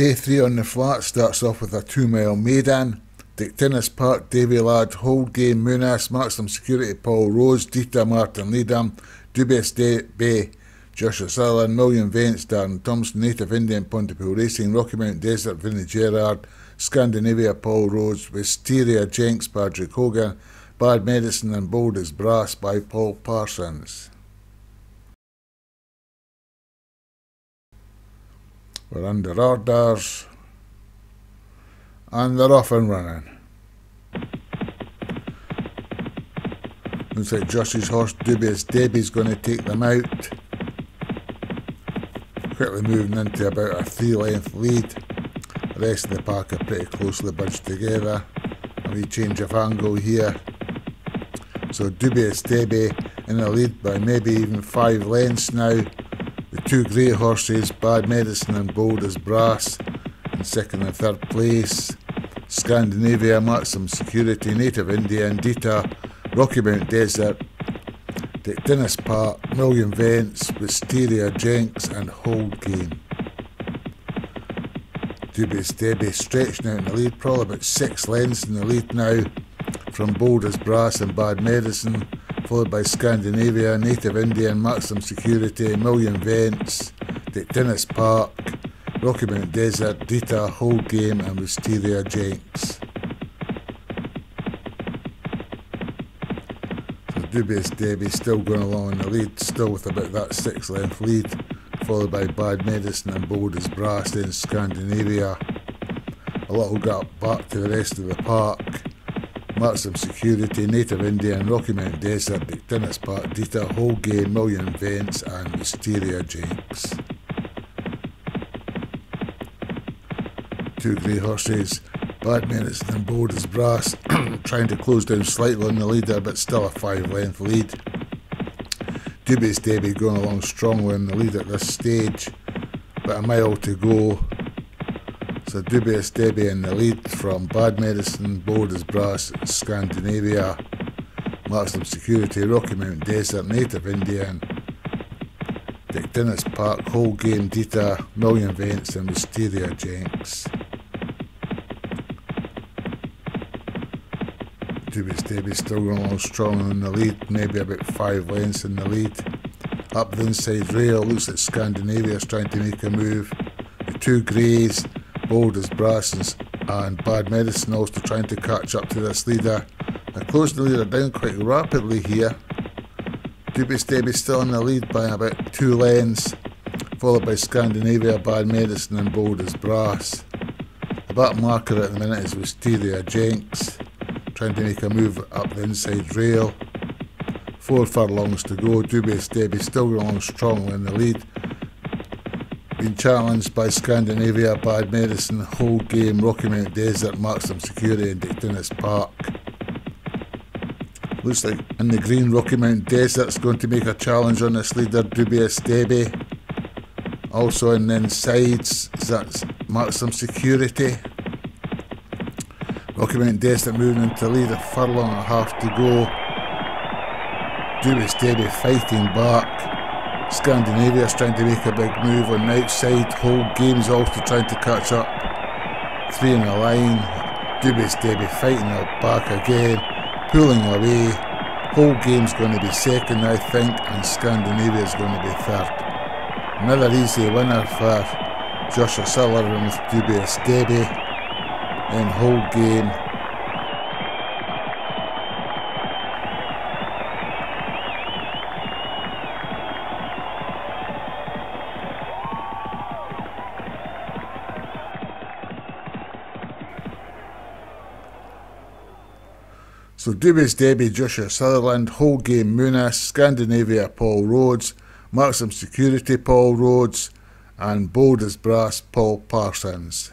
Day three on the flat starts off with a two mile maiden. Dick Tennis Park, Davy Ladd, Holdgame, Munas, Maximum Security, Paul Rose, Dieter Martin Leadham, Dubious Debbie, Joshua Sutherland, Million Vance, Darren Thompson, Native Indian, Pontypool Racing, Rocky Mount Desert, Vinnie Gerard, Scandinavia, Paul Rose, Wisteria, Jenks, Patrick Hogan, Bad Medicine and Bold as Brass by Paul Parsons. We're under orders and they're off and running. Looks like Josh's horse Dubious Debbie's going to take them out. Quickly moving into about a three length lead. The rest of the pack are pretty closely bunched together. A wee change of angle here. So Dubious Debbie in the lead by maybe even five lengths now. The two grey horses, Bad Medicine and Bold as Brass, in second and third place. Scandinavia, Maxim Security, Native Indian, Dita, Rocky Mount Desert, Dennis Park, Million Vents, Wisteria, Jenks, and Hold Game. Dubious Debbie stretching out in the lead, probably about six lengths in the lead now from Bold as Brass and Bad Medicine, followed by Scandinavia, Native Indian, Maximum Security, Million Vents, Dennis Park, Rocky Mount Desert, Dita, Whole Game, and Wisteria Jenks. So Dubious Debbie still going along in the lead, still with about that six length lead, followed by Bad Medicine and Bold as Brass in Scandinavia. A little gap back to the rest of the park. Maximum Security, Native Indian, Rocky Mount Desert, Dennis Park, Dita, Whole Game, Million Vents, and Wisteria Jenks. two grey horses. Bad Medicine and Bold as Brass trying to close down slightly on the leader, but still a five length lead. Dubious Debbie going along strongly in the lead at this stage, but a mile to go. So Dubious Debbie in the lead from Bad Medicine, Bold as Brass, Scandinavia, Maximum Security, Rocky Mount Desert, Native Indian, Dick Dennis Park, Whole Game Dita, Million Vents, and Wisteria Jenks. Dubious Debbie still going along strong in the lead, maybe about five lengths in the lead. Up the inside rail, looks like Scandinavia's trying to make a move. The two greys, Bold as Brass and Bad Medicine also trying to catch up to this leader. They're closing the leader down quite rapidly here. Dubious Debbie still in the lead by about two lengths, followed by Scandinavia, Bad Medicine and Bold as Brass. The back marker at the minute is Wisteria Jenks trying to make a move up the inside rail. Four furlongs to go. Dubious Debbie still going strongly in the lead. Being challenged by Scandinavia, Bad Medicine, Whole Game, Rocky Mount Desert, Maximum Security, in Dick Park. Looks like in the green, Rocky Mount Desert's going to make a challenge on this leader, Dubious Debbie. Also in the insides, that's Maximum Security. Rocky Mount Desert moving into lead, a furlong and a half to go. Dubious Debbie fighting back. Scandinavia's trying to make a big move on the outside. Whole game's also trying to catch up. Three in a line. Dubious Debbie fighting her back again. Pulling away. Whole game's going to be second, I think, and Scandinavia's going to be third. Another easy winner for Joshua Sullivan with Dubious Debbie and whole game. So Dubious Debbie, Joshua Sutherland, whole game Munas, Scandinavia Paul Rhodes, Maximum Security Paul Rhodes, and Bold as Brass Paul Parsons.